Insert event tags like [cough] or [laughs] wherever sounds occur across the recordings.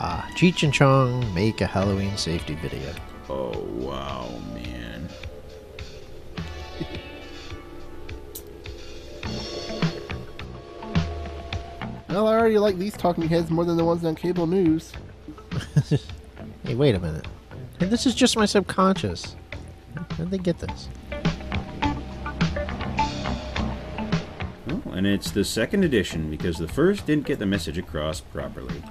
Ah, Cheech and Chong make a Halloween safety video. Oh wow, man. Well, I already like these talking heads more than the ones on cable news. [laughs] Hey, wait a minute. Hey, this is just my subconscious. How'd they get this? Oh, and it's the second edition because the first didn't get the message across properly.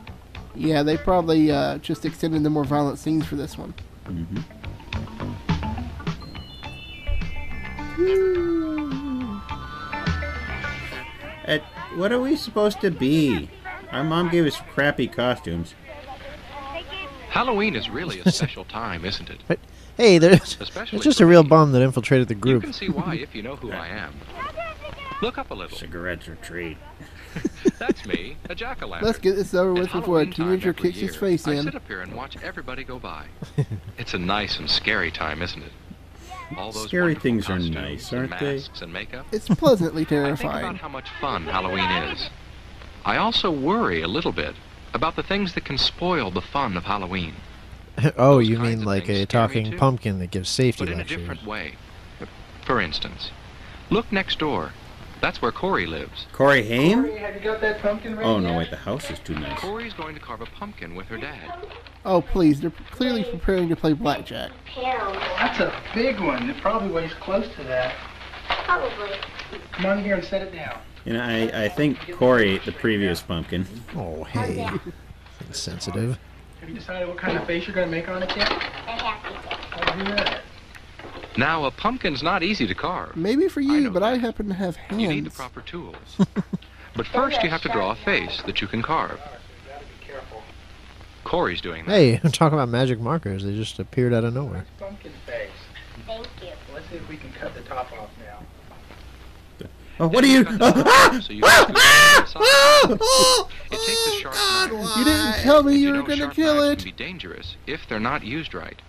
Yeah, they probably uh, just extended the more violent scenes for this one. hmm At what are we supposed to be? Our mom gave us crappy costumes. Halloween is really a special [laughs] time, isn't it? But hey, there's Especially it's just a real bum that infiltrated the group. You group. can see why if you know who I am. Look up a little. Cigarettes are treat. [laughs] That's me, a jack o' lantern. Let's get this over with before a teenager kicks his face I in. sit up here and watch everybody go by. [laughs] it's a nice and scary time, isn't it? All those Scary things are costumes nice, aren't they? masks and makeup. It's pleasantly terrifying. [laughs] I think about terrifying. how much fun Halloween is. I also worry a little bit about the things that can spoil the fun of Halloween, oh, those you mean like a talking too. pumpkin that gives safety but in a different way. For instance, look next door. That's where Corey lives. Corey Haim? have you got that pumpkin ready Oh no, yet? wait, the house is too nice. Corey's going to carve a pumpkin with her dad. Oh, please, they're clearly preparing to play blackjack. That's a big one. It probably weighs close to that. Probably. Come on here and set it down. And I, I think Corey ate the previous pumpkin. Oh, oh hey. sensitive. Have you decided what kind of face you're going to make on it yet? A happy day. I'll do that. Now, a pumpkin's not easy to carve. Maybe for you, know but I happen to have hands. You need the proper tools. [laughs] but first, you have to draw a face that you can carve. Gotta be careful. Corey's doing that. Hey, [laughs] talk about magic markers. They just appeared out of nowhere. Pumpkin face. Thank you. Let's see if we can cut the top off now. Oh, what are you? [laughs] Cut the so you can ah! ah! Ah! it takes a sharp knife. You didn't tell me But you you were know, going to sharp kill knives it. Can be dangerous if they're not used right.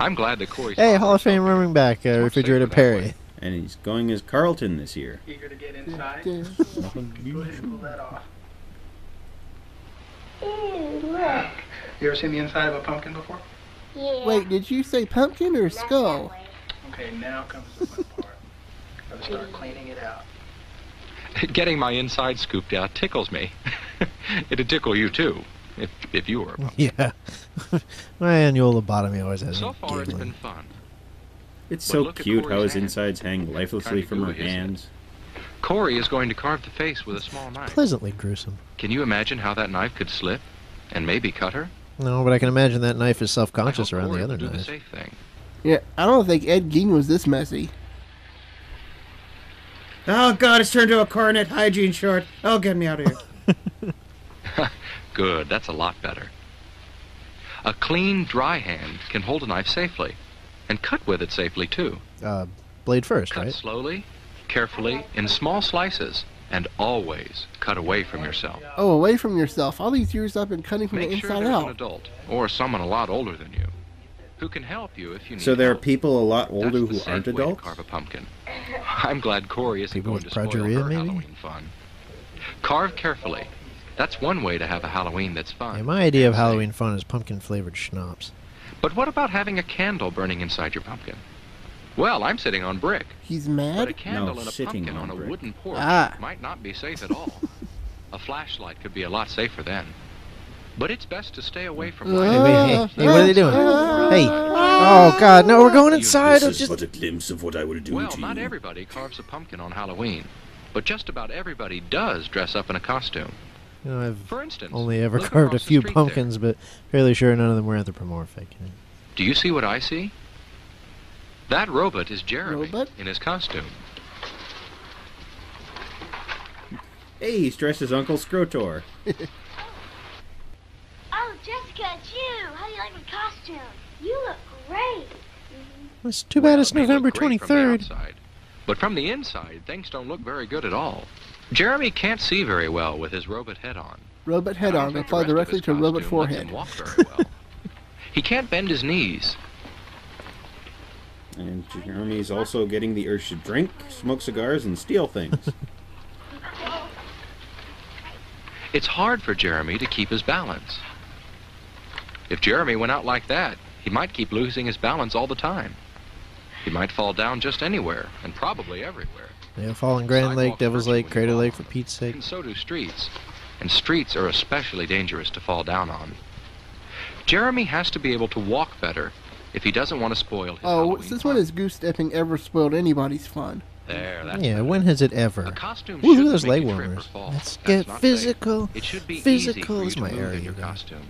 I'm glad that Corey's. Hey, Hall of Fame was running back, uh, Refrigerator Perry. And he's going as Carlton this year. Eager to get inside? Go [laughs] ahead and pull that off. Ew, look. You ever seen the inside of a pumpkin before? Yeah. Wait, did you say pumpkin or skull? Okay, now comes the fun part. Gotta start cleaning it out. [laughs] Getting my inside scooped out tickles me. [laughs] It'd tickle you too, if if you were. a pumpkin. Yeah. [laughs] My annual lobotomy always has So me far, it's giggling. been fun. It's But so cute how his hand. insides hang lifelessly Kinda from her gooey, it? hands. Corey is going to carve the face with a small knife. Pleasantly gruesome. Can you imagine how that knife could slip and maybe cut her? No, but I can imagine that knife is self-conscious around Corey the will other do the knife. safe thing. Yeah, I don't think Ed Gein was this messy. Oh God, it's turned to a coronet hygiene short. Oh, get me out of here. [laughs] Good, that's a lot better. A clean, dry hand can hold a knife safely, and cut with it safely too. Uh, blade first, Cut right? slowly, carefully, in small slices, and always cut away from yourself. Oh, away from yourself. All these years I've been cutting from Make the sure inside there's an adult, or someone a lot older than you, who can help you if you need So there are people a lot older who safe aren't way to adults. carve a pumpkin. I'm glad Corey isn't People going to spoil progeria, her maybe? Halloween fun. Carve carefully. That's one way to have a Halloween that's fun. Yeah, my idea of. Halloween fun is pumpkin-flavored schnapps. But what about having a candle burning inside your pumpkin? Well, I'm sitting on brick, He's mad? but a mad? candle No, in a sitting pumpkin on on a brick. wooden porch Ah. might not be safe at all. [laughs] a flashlight could be a lot safer then. But it's best to stay away from Uh, light. Hey, hey, hey, what are they doing? Hey! Oh God, no, we're going inside. It's just a glimpse of what I will do Well, not everybody carves a pumpkin on Halloween, but just about everybody does dress up in a costume. You know, I've For instance, only ever carved a few street there. pumpkins, but fairly sure none of them were anthropomorphic. Do you see what I see? That robot is Jeremy Robot? in his costume. Hey, he's dressed as Uncle Scrotor. [laughs] Oh, Jessica, it's you. How do you like my costume? You look great. Mm-hmm. It's too bad Well, it's it may look November great from the 23rd. outside, But from the inside, things don't look very good at all. Jeremy can't see very well with his robot head on. Robot head on. think the Apply directly to robot costume lets forehead. him walk very well. [laughs] he can't bend his knees. And Jeremy's also getting the urge to drink, smoke cigars, and steal things. [laughs] It's hard for Jeremy to keep his balance. If Jeremy went out like that, he might keep losing his balance all the time. He might fall down just anywhere, and probably everywhere. They'll fall in Grand Lake, Devil's Lake, Crater. Lake for Pete's sake. And so do streets. And streets are especially dangerous to fall down on. Jeremy has to be able to walk better if he doesn't want to spoil his Oh, Halloween since fun. when has goose stepping ever spoiled anybody's fun? There, that's Yeah, better. when has it A ever? costume Woo, shouldn't those leg you trip or warmers. Let's That's get not safe. physical. It should be Physical easy is for you my to move area, in your though. costume.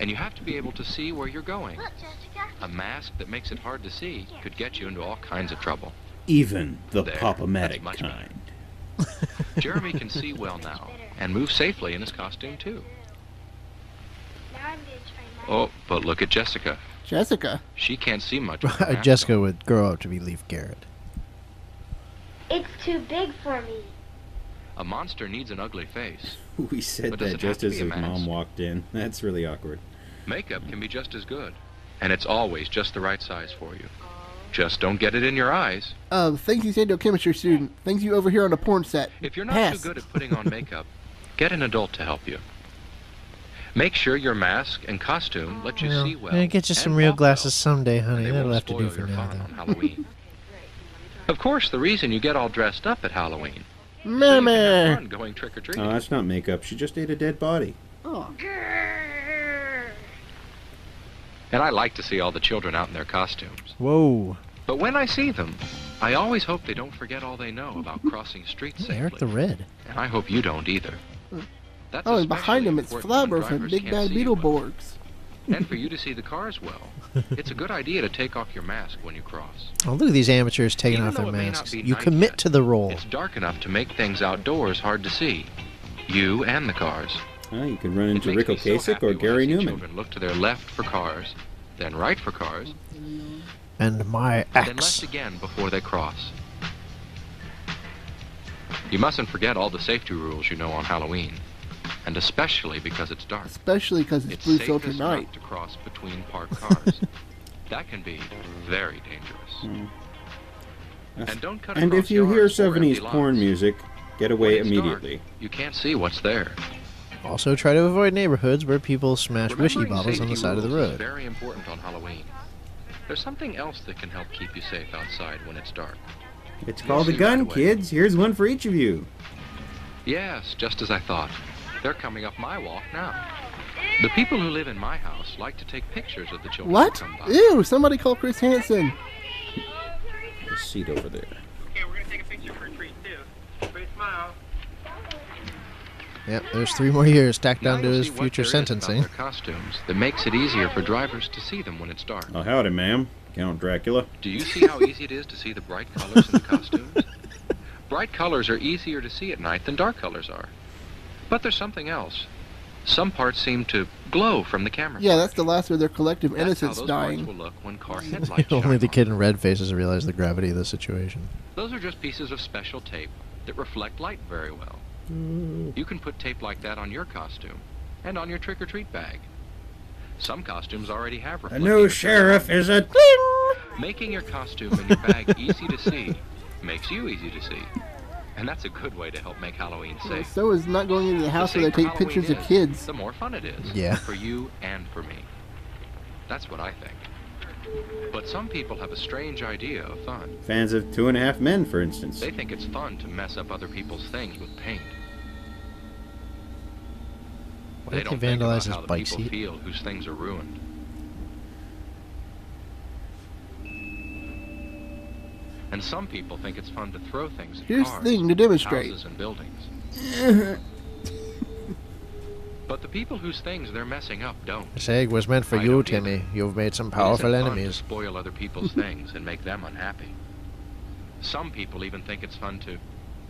And you have to be able to see where you're going. Look, Jessica. A mask that makes it hard to see could get you into all kinds of trouble. Even the There, pop-o-matic that's much better. kind. [laughs] Jeremy can see well now and move safely in his costume too. Now I'm gonna. Oh, but look at Jessica. Jessica. She can't see much. [laughs] with her mask Jessica would grow up to be Leif Garrett. It's too big for me. A monster needs an ugly face. [laughs] We said that just as his mom walked in. That's really awkward. Makeup can be just as good, and it's always just the right size for you. Oh, Just don't get it in your eyes. Uh, things you say to a chemistry student. Things you overhear on a porn set. If you're not Pass. too good at putting on makeup, get an adult to help you. Make sure your mask and costume let you Well, see well. yeah, get you some real glasses well, someday, honey. they That'll have to do for now, on though. Halloween. [laughs] of course, the reason you get all dressed up at Halloween so you can Mama. fun going trick or treating. Oh, that's not makeup. She just ate a dead body. Oh, And I like to see all the children out in their costumes. Whoa. But when I see them, I always hope they don't forget all they know about crossing streets Hey, Eric the. Red. And I hope you don't either. That's oh, and behind especially him it's important when Flabber from Big Bad see you. Beetleborgs. And for you to see the cars well. [laughs] It's a good idea to take off your mask when you cross. Oh, look at these amateurs taking Even off their though it may not masks. You commit yet, to the role. It's dark enough to make things outdoors hard to see. You and the cars. Oh, you can run into makes Rick me so or Gary Numan. Children look to their left for cars, then right for cars, And my axe. then left axe. again before they cross. You mustn't forget all the safety rules you know on Halloween, and especially because it's dark. Especially because it's, It's Blue Filter safest Night. not to cross between parked cars. [laughs] that can be very dangerous. Hmm. And don't cut And if you hear yards or empty 70s porn lots. music, get away it's dark, immediately. you can't see what's there. Also, try to avoid neighborhoods where people smash whiskey bottles on the side of the road. very important on Halloween. There's something else that can help keep you safe outside when it's dark. It's You'll called a gun, right kids. Here's one for each of you. Yes, just as I thought. They're coming up my walk now. The people who live in my house like to take pictures of the children What? who come by. Ew, somebody call Chris Hansen. The seat over there. Okay, we're gonna take a picture for a treat too. Everybody smile. Yep, there's three more years stacked Now down to his future there is about sentencing. costumes that makes it easier for drivers to see them when it's dark. Oh, howdy, ma'am. Count Dracula. Do you see how easy it is to see the bright colors in the costumes? [laughs] Bright colors are easier to see at night than dark colors are. But there's something else. Some parts seem to glow from the camera. Yeah, that's the last of their collective That's how innocence those dying. will look when car [laughs] Only the on kid in red faces realize the gravity of the situation. Those are just pieces of special tape that reflect light very well. You can put tape like that on your costume and on your trick-or-treat bag. Some costumes already have A new sheriff is a. thing! Making your costume and your bag easy to see makes you easy to see. And that's a good way to help make Halloween safe. So is not going into the house The where they safer take pictures Halloween of kids. The more fun it is. Yeah. For you and for me. That's what I think. But some people have a strange idea of fun. Fans of Two and a Half Men, for instance. They think it's fun to mess up other people's things with paint. Why they did don't they think vandalize about his how the people seat? feel whose things are ruined. And some people think it's fun to throw things at Here's cars, the thing to demonstrate. houses, and buildings. [laughs] but the people whose things they're messing up don't. This egg was meant for I you, don't either. Timmy. You've made some It powerful isn't fun to enemies. spoil other people's [laughs] things and make them unhappy. Some people even think it's fun to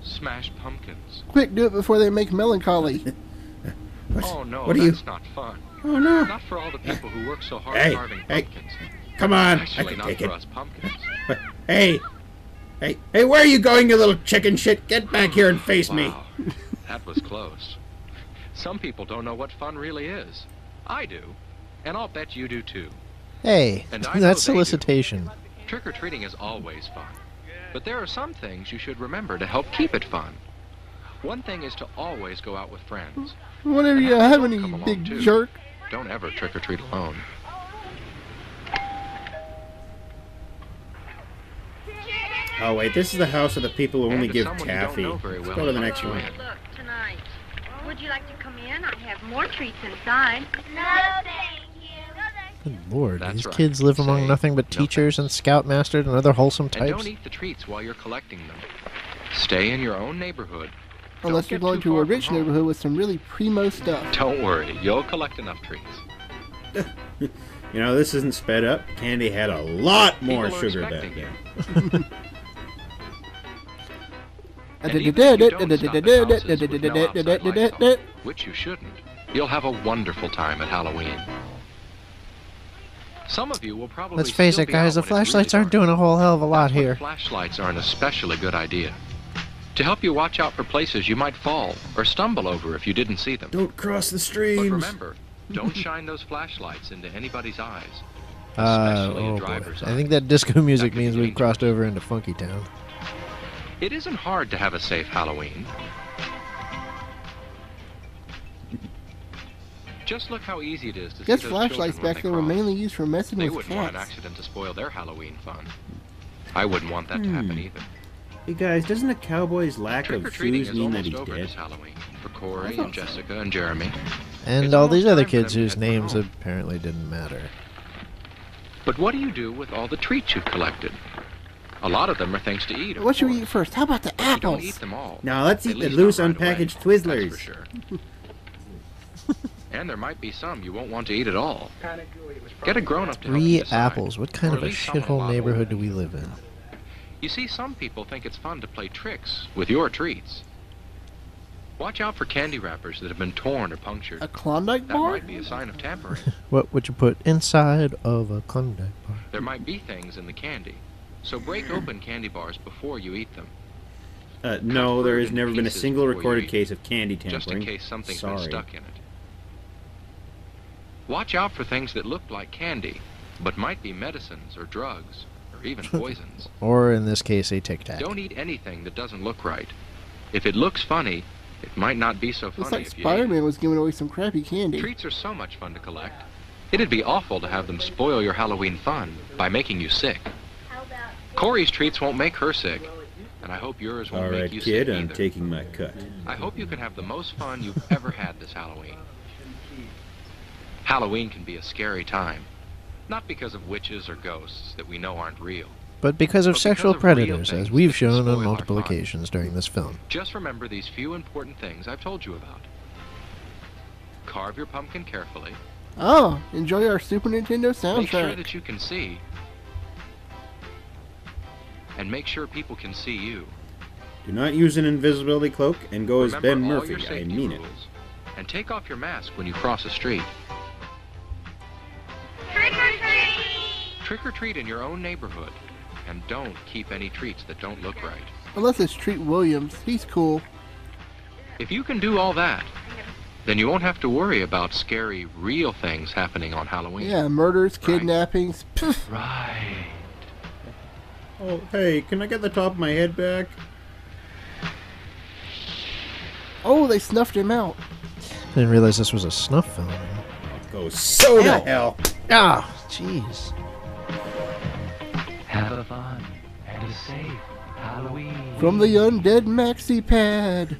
smash pumpkins. Quick, do it before they make melancholy. [laughs] oh no, what are you- not fun. Oh, no. Not for all the people who work so hard Hey, carving hey, pumpkins. Come on. I can not take for it. us pumpkins. [laughs] Hey. Hey, hey, where are you going, you little chicken shit? Get back here and face me. Wow, that was close. Some people don't know what fun really is. I do, and I'll bet you do too. Hey, And [laughs] that's solicitation. Trick or treating is always fun. But there are some things you should remember to help keep it fun. One thing is to always go out with friends. Whenever you have have any big too. jerk. don't ever trick or treat alone. Oh wait, this is the house of the people who only to give someone you don't taffy. know very Let's go to the next one. Look, tonight. Would you like to come in? I have more treats inside. No, thank you. Good lord, That's these right. kids live among Say, nothing but no teachers and scoutmasters and other wholesome types. And don't eat the treats while you're collecting them. Stay in your own neighborhood. Unless you're going to a rich neighborhood with some really primo stuff. Don't worry, you'll collect enough treats. [laughs] You know, this isn't sped up. Candy had a lot more People sugar back then. [laughs] And even if you don't stop at houses with no outside lights on, which you shouldn't, you'll have a wonderful time at Halloween. Some of you will probably Let's face it, guys, the out when it's flashlights aren't doing a whole hell of a lot here. Flashlights are an especially good idea. To help you watch out for places you might fall or stumble over if you didn't see them. Don't cross the But streams. remember, don't [laughs] shine those flashlights into anybody's eyes. Uh, especially a oh boy. driver's I think that disco music That means we've crossed over into Funky Town. It isn't hard to have a safe Halloween. Just look how easy it is to Guess see flashlights back they were mainly used for messing They with wouldn't want an accident to spoil their Halloween fun. I wouldn't want that to happen Hmm. either. Hey guys, doesn't a cowboy's lack of shoes mean that he's over dead? this Halloween for Corey thought and so. Jessica and Jeremy. And It's all these other time for them kids whose names apparently didn't matter. But what do you do with all the treats you've collected? A lot of them are things to eat. What should we eat first? How about the apples? don't eat them all. Now let's At eat the loose right unpackaged that's Twizzlers. for sure. [laughs] and there might be some you won't want to eat at all. Get a grown-up to help Three apples. What kind Or of a least someone a shithole neighborhood do we live in? You see, some people think it's fun to play tricks with your treats. Watch out for candy wrappers that have been torn or punctured. A Klondike That bar? might be a sign of tampering. [laughs] What would you put inside of a Klondike bar? there might be things in the candy. So break open candy bars before you eat them, Uh, no, there has never been a single recorded case of candy tampering. just in case something's Sorry. been stuck in it. Watch out for things that look like candy, but might be medicines or drugs, or even poisons. [laughs] Or in this case, a Tic Tac. Don't eat anything that doesn't look right. If it looks funny, it might not be so funny Looks like if you eat it. Spider-Man was giving away some crappy candy. Treats are so much fun to collect. It'd be awful to have them spoil your Halloween fun by making you sick. How about Corey's treats won't make her sick, and I hope yours won't All make right, you kid, sick I'm either. taking my cut. I hope you can have the most fun you've ever had this Halloween. Halloween can be a scary time, not because of witches or ghosts that we know aren't real. But because of But because sexual of predators, as we've shown on multiple occasions during this film. Just remember these few important things I've told you about. Carve your pumpkin carefully. Oh, enjoy our Super Nintendo soundtrack. Make sure that you can see. And make sure people can see you. Do not use an invisibility cloak and go as Ben Murphy. I safety mean it. And take off your mask when you cross a street. Trick or treat in your own neighborhood. And don't keep any treats that don't look right. Unless it's Treat Williams. He's cool. If you can do all that, then you won't have to worry about scary, real things happening on Halloween. Yeah, murders, kidnappings. Pff, Right. Oh, hey, can I get the top of my head back? Oh, they snuffed him out. I Didn't realize this was a snuff film. Go so to hell. Ah, jeez. Have a fun and a safe Halloween. From the undead maxi pad.